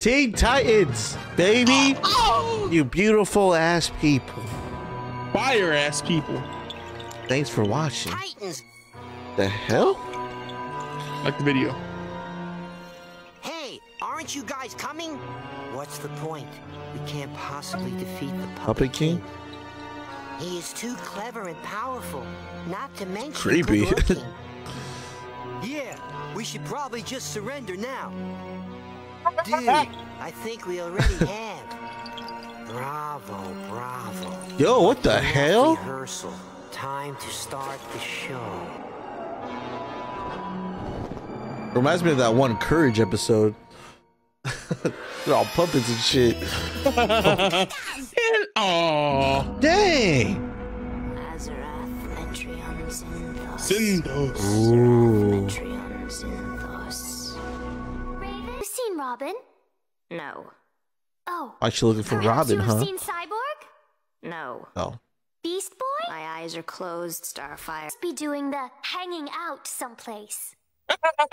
Teen Titans, baby. Oh! You beautiful ass people. Fire ass people. Thanks for watching. Titans. The hell? Like the video. Hey, aren't you guys coming? What's the point? We can't possibly defeat the Puppet, Puppet King? He is too clever and powerful, not to mention Creepy. yeah, we should probably just surrender now. Dude, I think we already have. Bravo, bravo. Yo, what the hell? Rehearsal. Time to start the show. Reminds me of that one Courage episode. They're all puppets and shit. Oh, Dang. Azarath, Metrion, Zinthos. Synthos. Ooh. Robin? No. Oh. Actually looking for perhaps Robin, you have huh? seen Cyborg? No. Oh. Beast Boy? My eyes are closed, Starfire. Must be doing the hanging out someplace.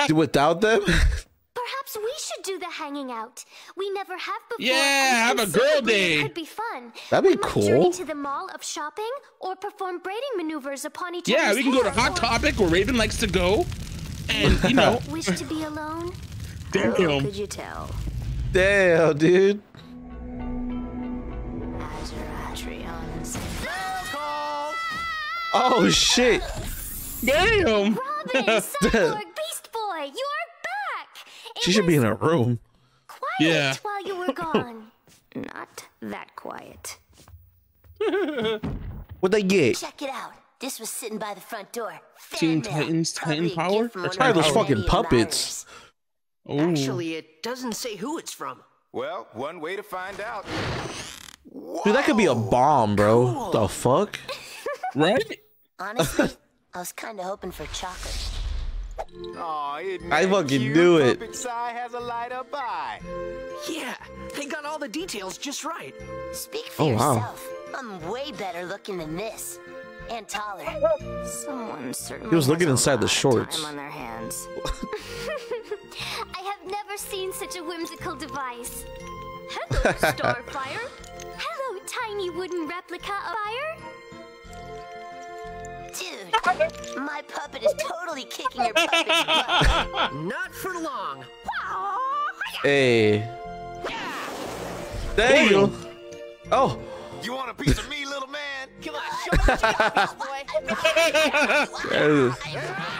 Do without them? Perhaps we should do the hanging out. We never have before. Yeah, have a girl day. It could be fun. That'd be we might Journey cool. to the mall of shopping or perform braiding maneuvers upon each other. Yeah, other's we can go to hair, Hot or Topic where Raven likes to go. And, you know, Wish to be alone? How damn. could you tell? Damn, dude. Oh shit. Damn. Robin, Cyborg, Beast Boy, you're back! It She should be in her room. quiet Yeah. while you were gone. Not that quiet. What they get? Check it out. This was sitting by the front door. Teen Fan mail. Titans, Titan Probably a Power? gift from Or one Probably of those fucking many puppets. Oh. Actually, it doesn't say who it's from. Well, one way to find out. Dude, that could be a bomb, bro. The fuck? Right? Honestly, I was kind of hoping for chocolate. Aw, I fucking cute? knew it. Puppet has a light up eye. Yeah, they got all the details just right. Speak for Oh, wow. yourself. I'm way better looking than this. And taller. Someone certainly He was looking inside the lot of shorts. Time on their hands. I have never seen such a whimsical device. Hello, Starfire. Hello, tiny wooden replica of fire. Dude, my puppet is totally kicking your puppet's butt. Not for long. Hey. Damn. Oh. You want a piece of me, little man? Come on, show me the That is,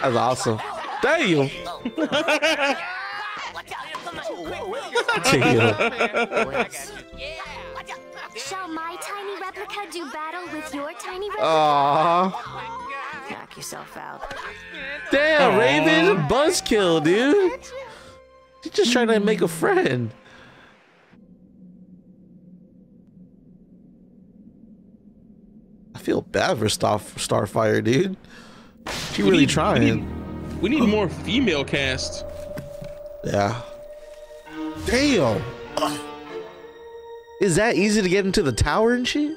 that's awesome. Damn. Damn. Shall my tiny replica do battle with your tiny replica? Aw. Knock yourself out. Damn, Raven. Buzzkill, dude. He's just trying to make a friend. I feel bad for Star Starfire, dude. She We really need- we trying. Need- We need more female cast. Yeah. Damn. Is that easy to get into the tower and shit?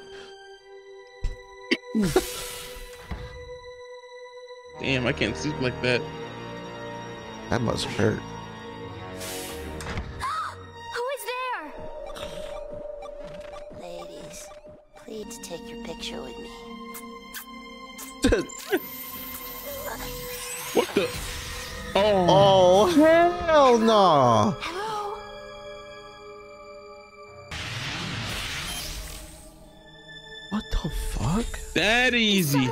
Damn, I can't sleep like that. That must hurt. Who is there? Ladies, please take your picture with me. What the? Oh. oh, hell no. Hello? What the fuck? That easy.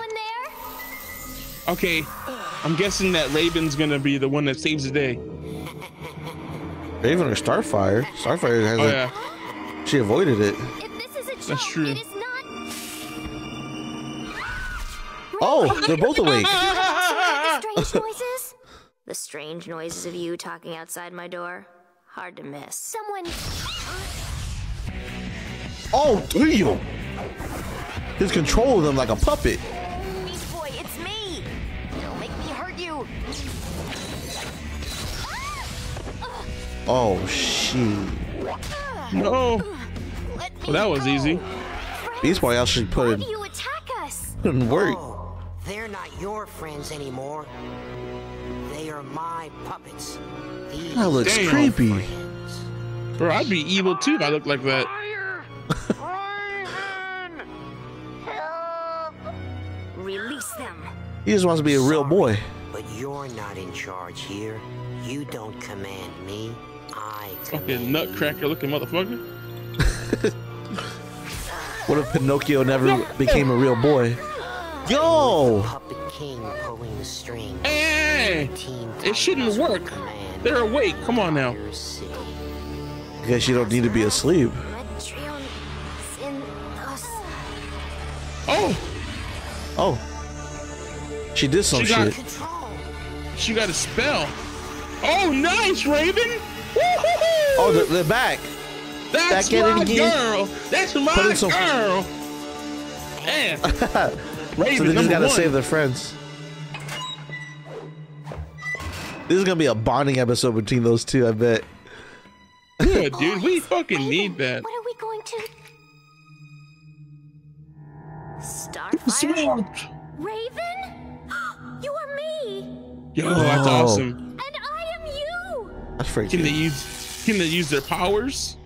Okay. I'm guessing that Raven's gonna be the one that saves the day. Raven or Starfire? Starfire has Oh a, yeah. she avoided it. If this is a joke, That's true. it is not. Oh, they're both awake. the strange noises? The strange noises of you talking outside my door. Hard to miss. Someone. Oh, damn. He's controlling them like a puppet. Beast Boy, it's me! Don't make me hurt you! Oh, shit. No. Well, that was go. easy. Beast Boy actually put Why in, do you attack us? put in work. Oh, they're not your friends anymore. They are my puppets. These That looks Damn. creepy. friends. Bro, I'd be evil too if I looked like that. Release them. He just wants to be a real boy. But you're not in charge here. You don't command me. I Fucking command nutcracker looking motherfucker. What if Pinocchio never became a real boy? Yo! Puppet king pulling the strings. Hey, it shouldn't work. They're awake. Come on now. city. Guess you don't need to be asleep. Metrion is in us. Oh, Oh. She did some She got- shit. Control. she got a spell. Oh, nice, Raven. Oh, they're back. That's back my girl. That's Put my in some- girl. Man. Raven, So they just gotta one. save their friends. This is gonna be a bonding episode between those two, I bet. Yeah, dude, we fucking Raven, need that. What are we going to? Starfire? Raven? you are me, Yo, that's Oh. awesome. and I am you. That's Can they freaking. use? Can they use their powers?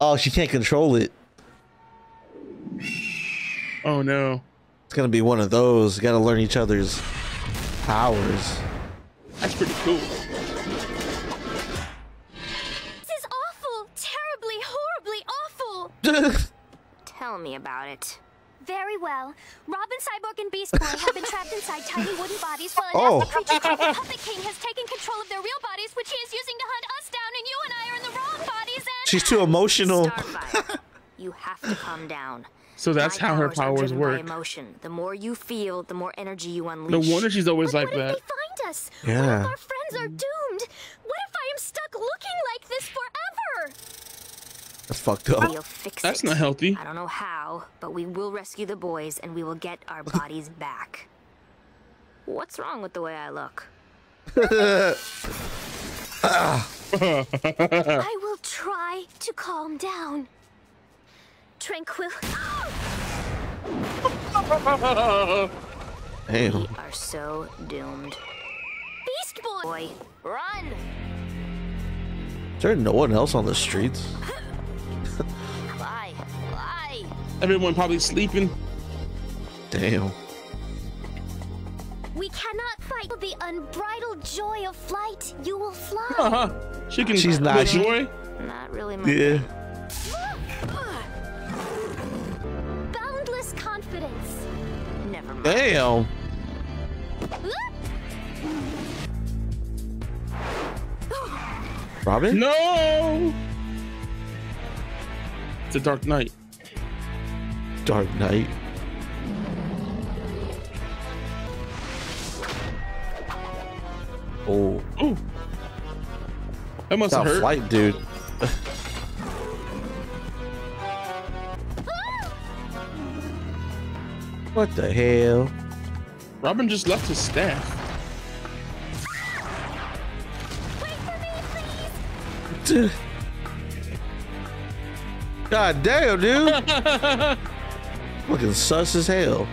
Oh, she can't control it. Oh no. It's gonna be one of those. Gotta learn each other's powers. That's pretty cool. This is awful, terribly, horribly awful. Tell me about it. Very well. Robin, Cyborg, and Beast Boy have been trapped inside tiny wooden bodies while a Oh. nasty creature called the Puppet King has taken control of their real bodies, which he is using to hunt us down, and you and I are in the wrong bodies, and... She's too emotional. You have to calm down. So that's My how her powers work. emotion. The more you feel, the more energy you No unleash. wonder she's always But like what that. if they find us? What Yeah. if our friends are doomed? What if I am stuck looking like this forever? That's fucked up. We'll fix That's it. not healthy. I don't know how, but we will rescue the boys and we will get our bodies back. What's wrong with the way I look? I will try to calm down. Tranquil. Damn. We are so doomed. Beast Boy! Boy, run! Is there no one else on the streets? Fly, fly! Everyone probably sleeping. Damn. We cannot fight the unbridled joy of flight. You will fly. Uh-huh. She can She's not- with joy. Not really my Yeah. Boundless Damn. Robin? No. It's a dark night. Dark Knight. Oh, Ooh. That must have hurt. flight, dude. what the hell? Robin just left his staff. Dude. God damn, dude. Looking sus as hell.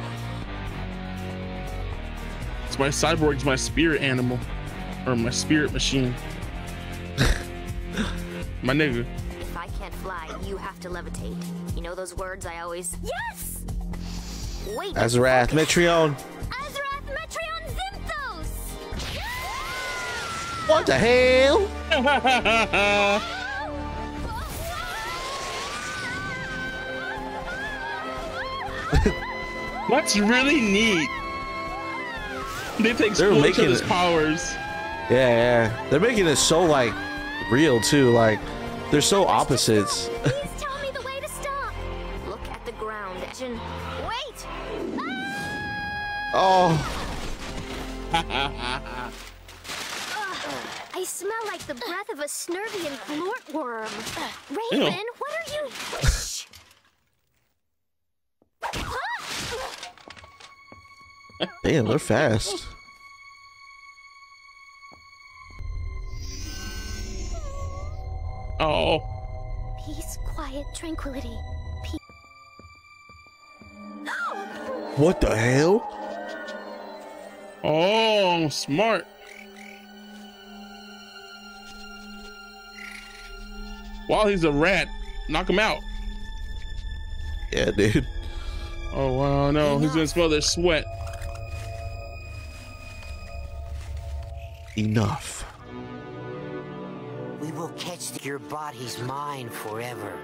It's my cyborg's my spirit animal. Or my spirit machine. my nigga. If I can't fly, you have to levitate. You know those words I always. Yes! Wait! Azarath, Metrion. Azarath Metrion Zinthos! What the hell? That's really neat. They take They're each making other's powers. Yeah, yeah. They're making it so like real too. Like they're so opposites. Oh, I smell like the breath of a Snervian glortworm. Ew. Raven, what are you? Shh. damn, they're fast. Oh. Peace, quiet, tranquility. Peace. What the hell? Oh, smart. While he's a rat, knock him out. Yeah, dude. Oh wow, no, he's gonna smell their sweat. Enough. We will catch your body's mine forever.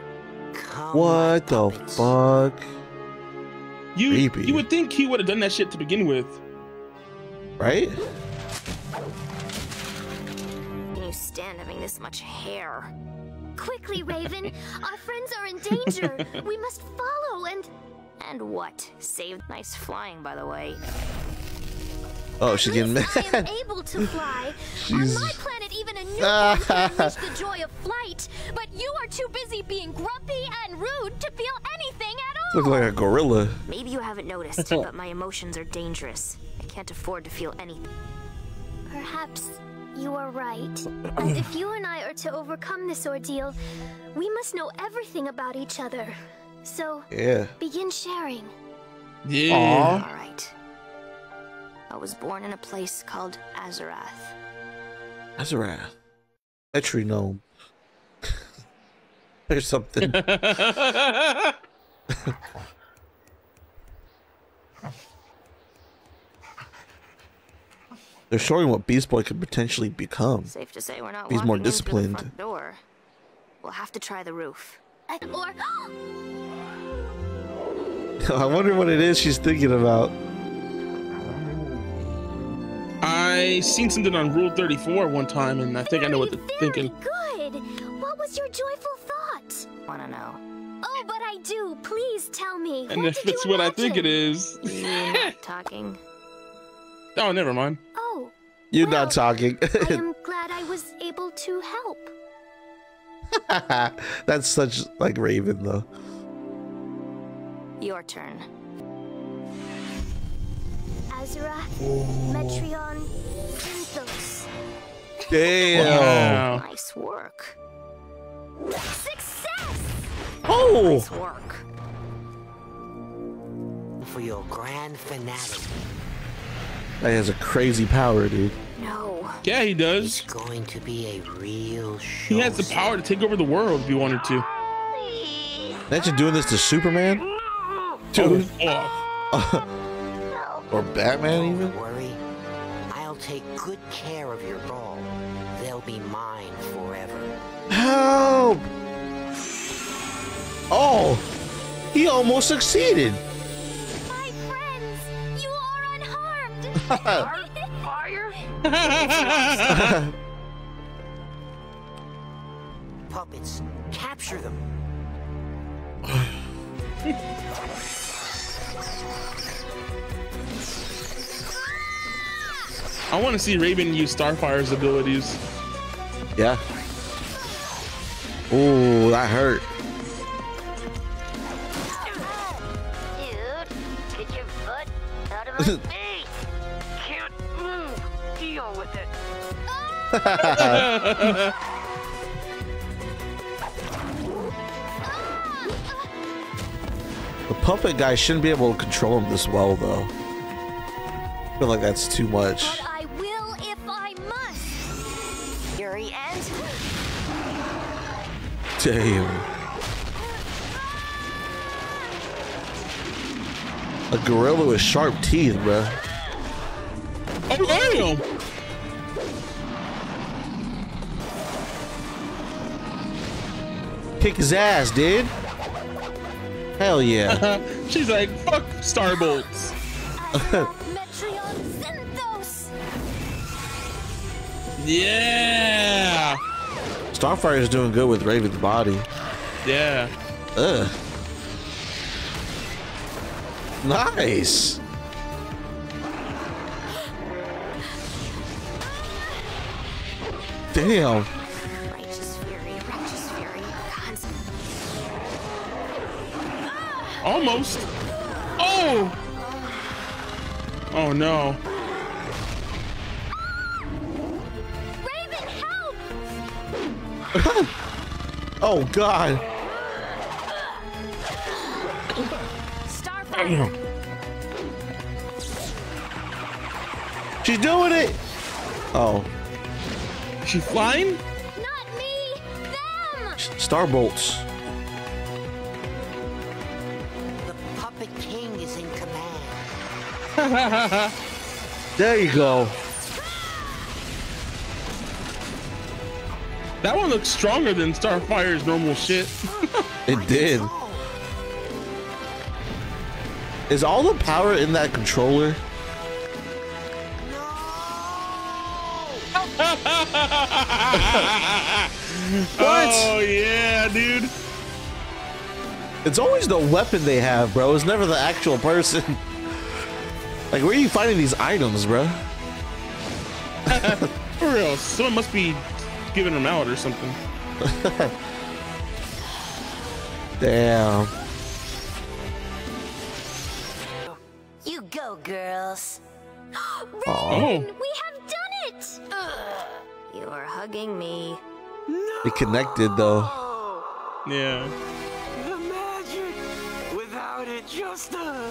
Come, What the puppets. fuck? You Creepy. you would think he would have done that shit to begin with. Right? Can you stand having this much hair? Quickly, Raven. Our friends are in danger. We must follow and. And what? Save nice flying, by the way. Oh, she's getting least I am mad. able to fly. She's- On my planet, even a newborn can unleash the joy of flight. But you are too busy being grumpy and rude to feel anything at all. Look like a gorilla. Maybe you haven't noticed, but my emotions are dangerous. I can't afford to feel anything. Perhaps you are right. and if you and I are to overcome this ordeal, we must know everything about each other. So Yeah. begin sharing. Yeah. Aw. All right. I was born in a place called Azarath. Azarath. Metronome. There's something. They're showing what Beast Boy could potentially become. Safe to say we're not He's more walking the disciplined. door. We'll have to try the roof. Or I wonder what it is she's thinking about. I seen something on Rule 34 one time, and I think I know what they're very thinking. good. What was your joyful thought? Wanna know? Oh, but I do. Please tell me. And what if it's you what I think it is. imagine? is, not talking? Oh, never mind. Oh, You're Well, not talking. I am glad I was able to help. That's such like Raven though. Your turn. Azarath, oh. Metrion, Zinthos. Damn. Wow. Nice work. Success! Oh. Nice work. For your grand finale. That has a crazy power, dude. No. Yeah, he does. It's does. going to be a real show. He has the power to take over the world if he wanted to. Imagine doing this to Superman. Dude. Oh, or Batman even. Don't worry. I'll take good care of your ball. They'll be mine forever. Help! Oh, he almost succeeded. Are unharmed. Puppets, capture them. I want to see Raven use Starfire's abilities. Yeah. Ooh, that hurt. Dude, The puppet guy shouldn't be able to control him this well, though. I feel like that's too much. But I will if I must. Fury and Damn. A gorilla with sharp teeth, bruh. Oh, damn! Kick his ass, dude. Hell yeah. She's like, fuck Starbolts. Yeah! Starfire is doing good with Raven's body. Yeah. Ugh. Nice. Damn. Almost. Oh! Oh no. Raven, help! Oh god. Starfire! She's doing it. Oh. She flying? Not me! Them! Star There you go. That one looks stronger than Starfire's normal shit. It did. Is all the power in that controller? What? Oh yeah, dude. It's always the weapon they have, bro. It's never the actual person. Like, where are you finding these items, bro? For real, someone must be giving them out or something. Damn. You go, girls. Oh, We have done it! You are hugging me. They connected, though. yeah. The magic! Without it, just a...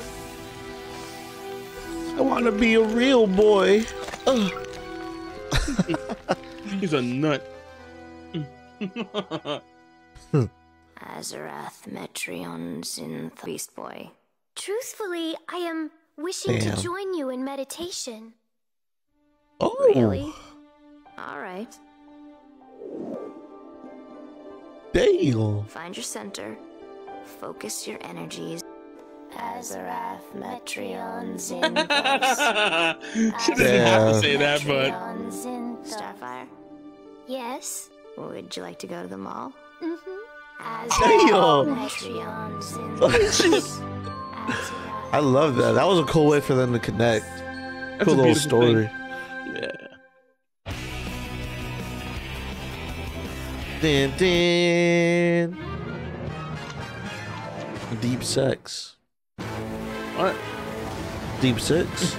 I want to be a real boy. Ugh. He's a nut. Azarath, Metrion, Zinth, Beast Boy. Truthfully, I am wishing Damn. to join you in meditation. Oh. Really? All right. Damn. Find your center. Focus your energies. Azarath, Metrion, Zinth, she didn't have to say that, but Metrion, Starfire. Yes? Would you like to go to the mall? Mm-hmm. Damn. Metrion, Zinth, shit. Azarath. I love that. That was a cool way for them to connect. That's cool a little story. thing. Yeah. Din, din. Deep sex. What? Deep six.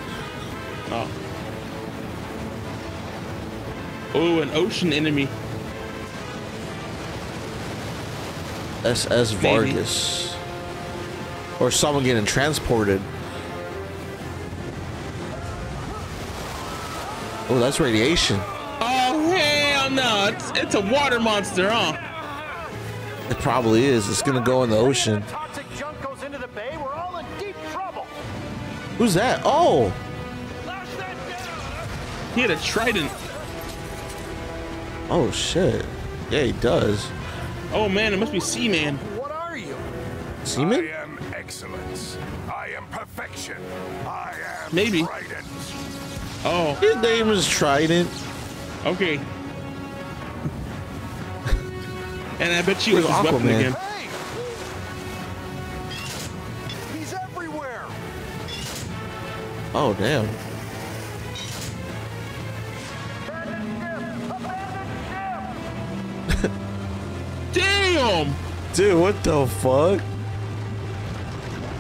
Oh. Oh, an ocean enemy. SS Maybe. Vargas. Or someone getting transported. Oh, that's radiation. Oh hell no! It's it's a water monster, huh? It probably is. It's gonna go in the ocean. Who's that? Oh, Lash that down. He had a trident. oh shit. Yeah, he does. Oh man, it must be Seaman. What are you? Seaman? I am excellence. I am perfection. I am Maybe. trident. Oh, His name is Trident. okay. and I bet you it was Where's his weapon Aquaman? again. Oh damn. Damn! Dude, what the fuck?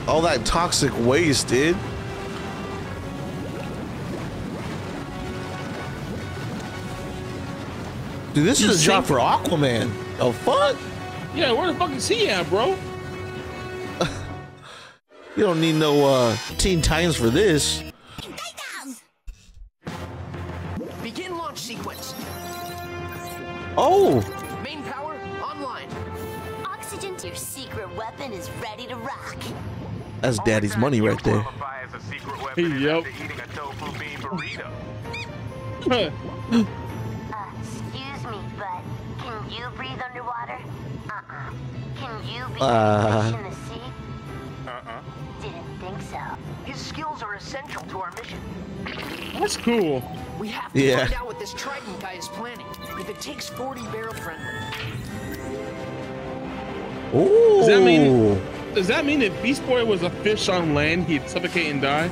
All that toxic waste, dude. Dude, this You is a job for Aquaman. Oh fuck? Yeah, where the fuck is he at, bro? You don't need no uh Teen Titans for this. Begin launch sequence. Oh, Main power online. Oxygen to your secret weapon is ready to rock. that's Daddy's money right there. A secret Yep. after eating a tofu bean burrito. Uh, excuse me, but can you breathe underwater? Uh-uh. Can you be Uh. That's cool. We have to Yeah. find out what this Trident guy is planning. If it takes 40 barrel friendly. Ooh. Does that mean- Does that mean if Beast Boy was a fish on land, he'd suffocate and die?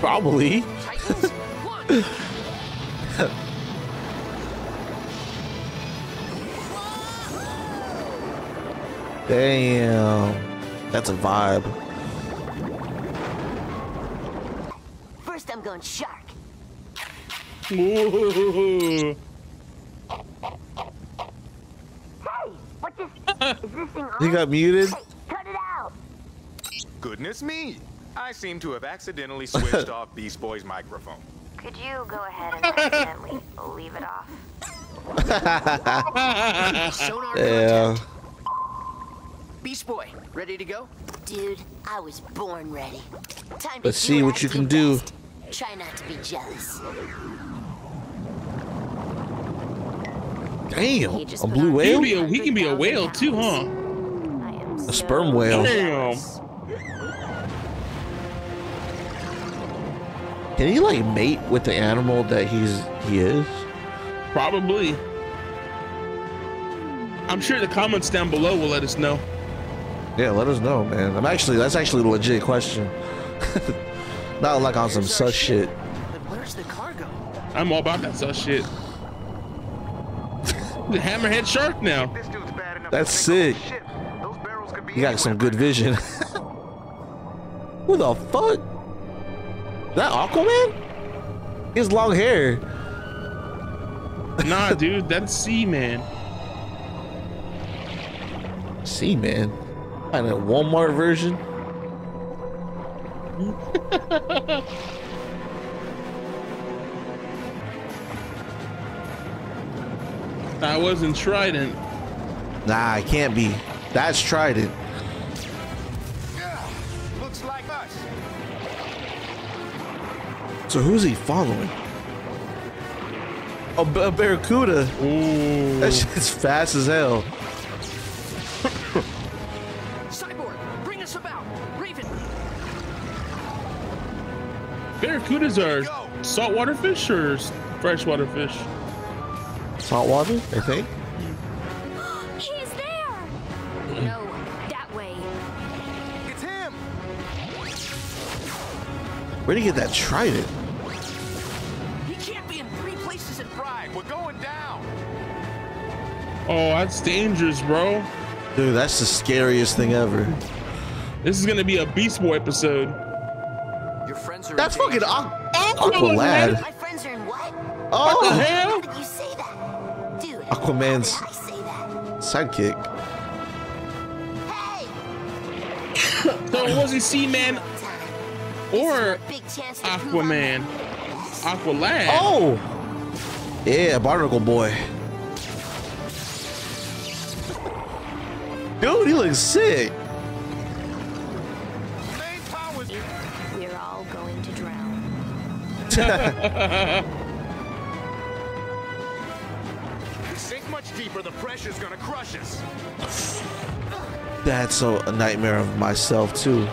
probably? Titans. Damn. That's a vibe. First, shark. Ooh. Hey, what this? is this thing on? He got muted. Hey, cut it out. Goodness me. I seem to have accidentally switched off Beast Boy's microphone. Could you go ahead and accidentally leave it off? Yeah. Beast Boy, ready to go? Dude, I was born ready. Time Let's see what you can do. Best. Try not to be jealous. Damn, a blue on He whale, can be a, he can be a whale too, huh? A sperm whale. Damn. Can he like mate with the animal that he's he is? Probably. I'm sure the comments down below will let us know. Yeah, let us know, man. I'm actually that's actually a legit question. Not like on some Here's sus shit. But where's the cargo? I'm all about that such shit. the hammerhead shark now. This dude's bad enough That's to sink a sick. whole ship. Those barrels could be You got some good vision. Who the fuck? Is That Aquaman? He has long hair. Nah, dude, that's Sea Man. See, man. And a Walmart version. I wasn't Trident. Nah, it can't be. That's Trident. Yeah, looks like us. So who's he following? A barracuda. Ooh. That shit's fast as hell. Barracudas are saltwater fish or freshwater fish? Saltwater, I think. He's there! Mm. No, that way. It's him. Where'd he get that Trident? he can't be in three places at Right, we're going down. Oh, that's dangerous, bro. Dude, that's the scariest thing ever. This is gonna be a Beast Boy episode. Your friends are That's in fucking danger. Aqu- Aqualad. My friends are in what? Oh, the Oh, How hell? did you say that? Dude, Aquaman's- how did I say that? sidekick. Hey! So it wasn't Sea Man or Big chance to prove I'm Aquaman. Aqualad. Oh, yeah, Barnacle Boy. Dude, he looks sick. Sink much deeper, the pressure's gonna crush us. That's a, a nightmare of myself too.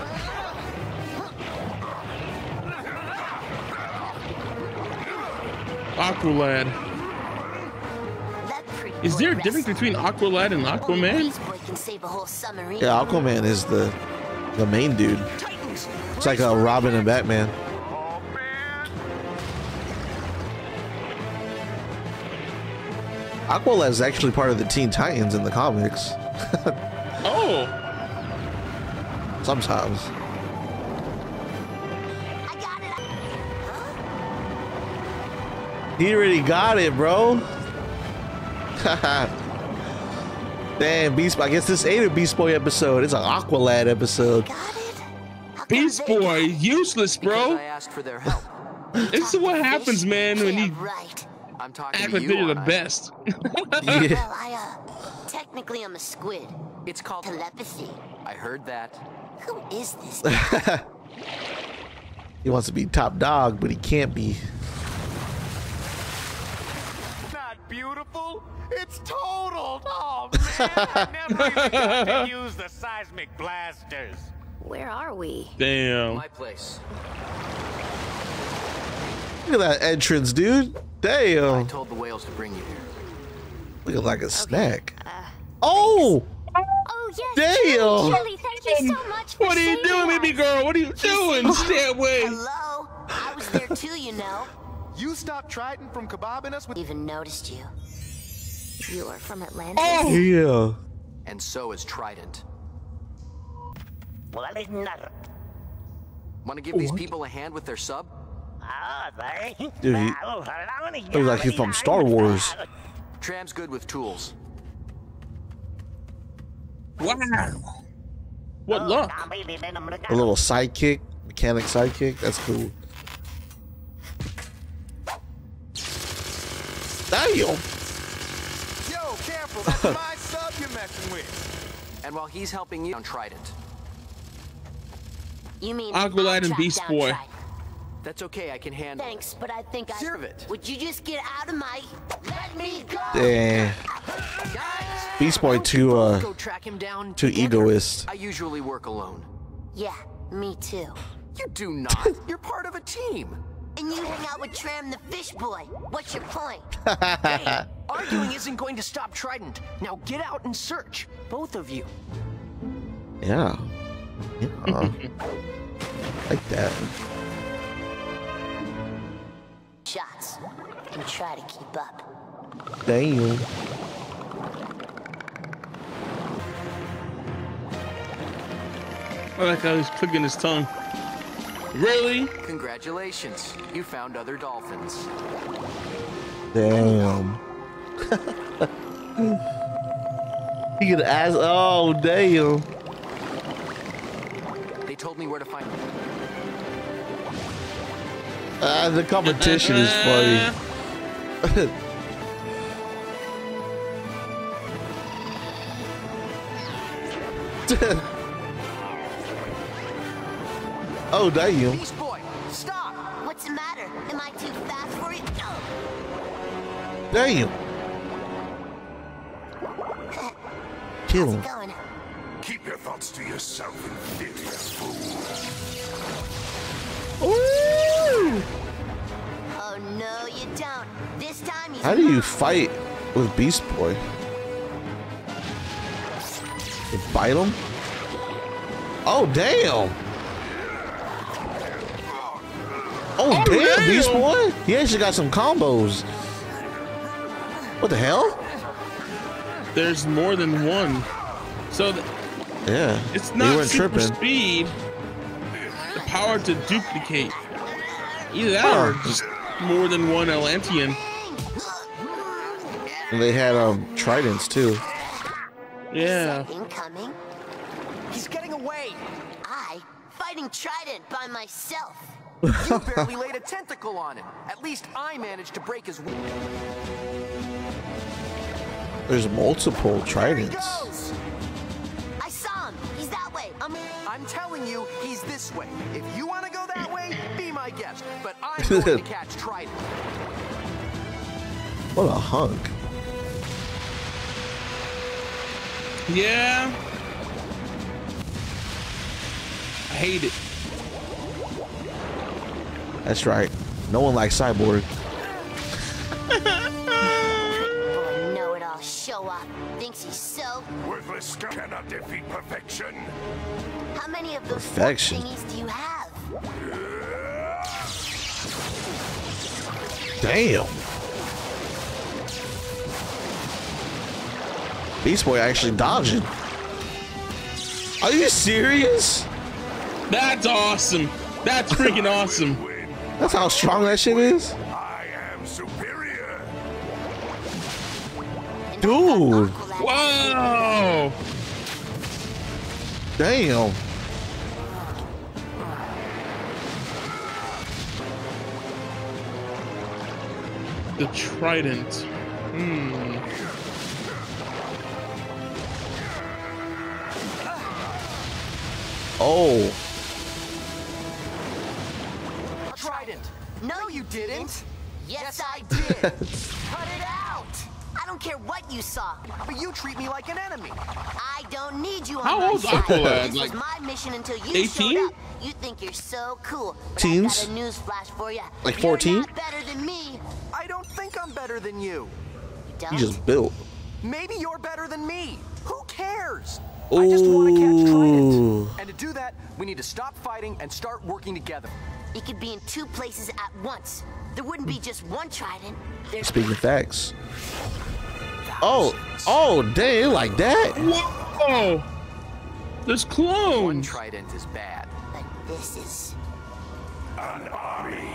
Aqualad. that pretty Is there a difference wrestling. between Aqualad and Aquaman? Beast Boy can save a whole submarine. Yeah, Aquaman is the the main dude. It's like a Robin and Batman. Aqualad is actually part of the Teen Titans in the comics. Oh, Sometimes. I got it. He already got it, bro. Damn, Beast. Boy. I guess this ain't a Beast Boy episode. It's an Aqualad episode. Got it. How come Beast Boy, useless, bro. I asked for their help. This is what happens, man, when Yeah, you right. I'm talking act to like you. they're the I? best. Yeah. Well, I, uh, technically I'm a squid. It's called. Telepathy. I heard that. Who is this? He wants to be top dog, but he can't be. Not beautiful. It's total. Oh man, I never even got to use the seismic blasters. Where are we? Damn. My place. Look at that entrance, dude. I Damn. told the whales to bring you here. Looking like a snack. Uh, oh! oh, yes. Damn. Shirley, thank you so much for What are you doing, us. baby girl? What are you doing? Stay away. Hello? I was there too, you know. You stopped Trident from kebabbing us with. Even noticed you. You are from Atlantis? Oh, oh. Yeah. And so is Trident. Well, nada. Want to give these people a hand with their sub? Dude, he looks like he's from Star Wars. Tram's good with tools. wow. What oh, luck? A little sidekick, mechanic sidekick. That's cool. Damn. Yo, careful. That's my sub you're messing with. and while he's helping you on Trident. You mean Aqualad and Beast Boy. Trident. That's okay, I can handle Thanks, but I think I... Serve it. Would you just get out of my... Let me go! Damn. Guys, Beast Boy why don't too uh both go track him down too together? egoist. I usually work alone. Yeah, me too. You do not. You're part of a team. And you hang out with Tramm the fish boy. What's your point? Hey, arguing isn't going to stop Trident. Now get out and search, both of you. Yeah. Yeah. like that. And try to keep up. Damn. I like how he's clicking his tongue. Really? Congratulations, you found other dolphins. Damn. he could ask. Oh, damn. They told me where to find Ah, the competition is funny. oh, damn. Beast Boy. Stop! What's the matter? Am I too fast for you? Oh, Damn. Kill him. going? Keep your thoughts to yourself, inferior fool. Oh, no, you don't. This time How do you fight with Beast Boy? You bite him? Oh, damn. Oh, damn, Beast damn. Boy. He actually got some combos. What the hell? There's more than one. So th- Yeah. it's not weren't super tripping. speed. The power to duplicate. Either that Huh. or just more than one Atlantean. And they had um tridents too. Yeah. Incoming. He's getting away! I fighting Trident by myself. You barely laid a tentacle on him. At least I managed to break his. There's multiple There he tridents. What a hunk. Yeah. I hate it. That's right. No one likes Cyborg. Boy, know it all. Show off. Thinks he's so. Worthless cannot defeat perfection. How many of those Perfection. thingies do you have? Damn. Beast Boy actually dodging. Are you serious? That's awesome. That's freaking awesome. That's how strong that shit is? I am superior. Dude. I've got Aqualad. Whoa! Damn. The trident. Hmm. Oh. Trident! No, you didn't! Yes, I did! cut it out. I don't care what you saw. But you treat me like an enemy. I don't need you on How my old's side. Aqualad? This Like, was my mission until you 18? showed up. You think you're so cool. But Teens? I got a news flash for you. Like You're 14? not better than me. I don't think I'm better than you. You don't? He just built. Maybe you're better than me. Who cares? I just want to catch Trident. And to do that, we need to stop fighting and start working together. You could be in two places at once. There wouldn't be just one trident. There's Speaking facts. Oh, oh, dang, like that? Whoa! There's One. Trident is bad. but this is An army.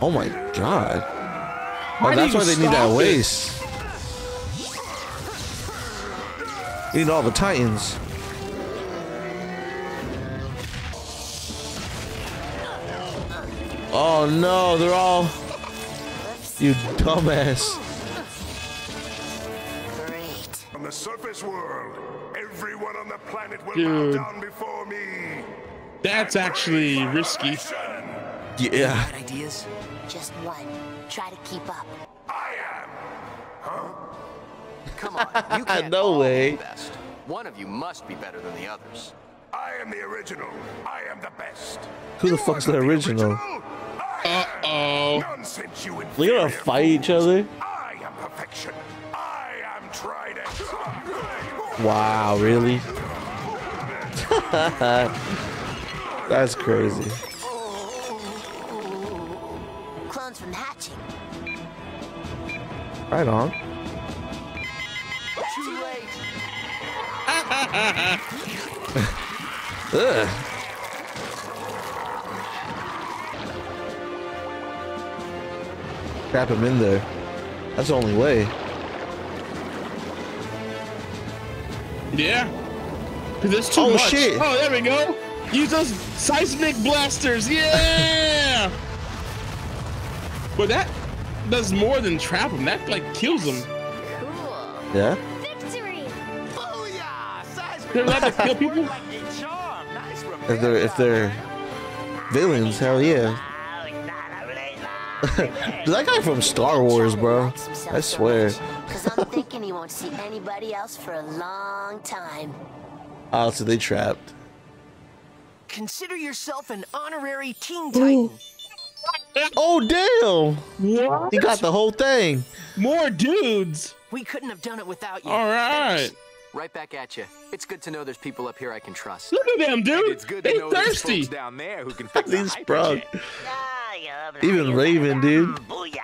Oh my god. Why Oh, that's why they need that stop it? waste. You need all the titans. Oh no, they're all you dumbass. great. the surface world, everyone on the planet will Dude. bow down before me. That's actually risky. Yeah. Ideas? Just one. Try to keep up. I am. Huh? Come on, you can't No all way. be the best. One of you must be better than the others. I am the original. I am the best. Who the fuck's the not original? Uh oh. Nonsense, you They're gonna fight each other. I am perfection. I am Trident. Wow, really? That's crazy. Right on. Too late. Ugh. Trap him in there. That's the only way. Yeah. Cause there's too Oh, much. shit. Oh, there we go. Use those seismic blasters. Yeah. but that does more than trap him. That like kills him. Cool. Yeah? Victory! Booyah! They're allowed to kill people. like a charm. Nice If they're if they're villains, hell yeah. That guy from Star Wars, bro. I swear. Because I'm thinking he won't see anybody else for a long time. Oh, so they trapped. Consider yourself an honorary Teen Titan. Oh damn! What? He got the whole thing. More dudes. We couldn't have done it without you. All right. Thanks. Right back at you. It's good to know there's people up here I can trust. Look at them, dude. It's good to they know thirsty. folks down there who can fix a sprung. Even Raven, dude. Booyah.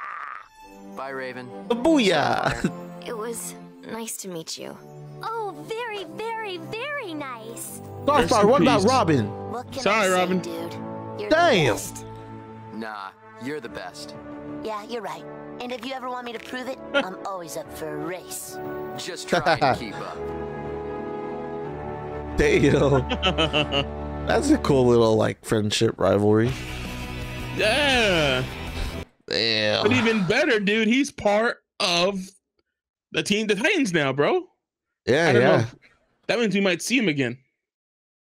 Bye, Raven. Booyah! It was nice to meet you. Oh, very, very, very nice. Starstar, in what about. Robin? What Sorry, say, Robin. dude? You're Damn. Nah, you're the best. Yeah, you're right. And if you ever want me to prove it, I'm always up for a race. Just try and keep up. Damn. That's a cool little like friendship rivalry. Yeah. Damn. But even better, dude, he's part of the Team the Titans now, bro. Yeah, I don't yeah. know. That means we might see him again.